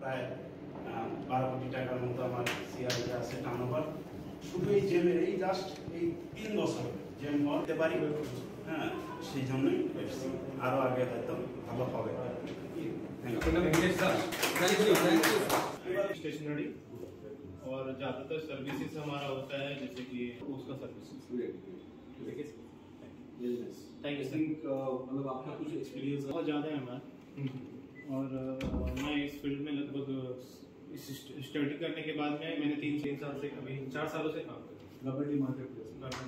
প্রায় আহ, বারো কোটি টাকার মতো আমার সিআরএ আছে টার্নওভার শুধু এই জেমের এই জাস্ট এই তিন বছর জেম করতে পারি হ্যাঁ সেই জন্যই এসেছি। আরো আগে হয়তো ভালো হবে Thank you. स्टेशनरी और ज़्यादातर सर्विसेज हमारा होता है जैसे कि उसका सर्विसेज थैंक यू सर मतलब आपका कुछ एक्सपीरियंस बहुत ज़्यादा है हमारा और अ, मैं इस फील्ड में लगभग इस स्टडी करने के बाद में मैंने तीन तीन साल से अभी चार सालों से काम कर गवर्नमेंट मार्केट प्लेस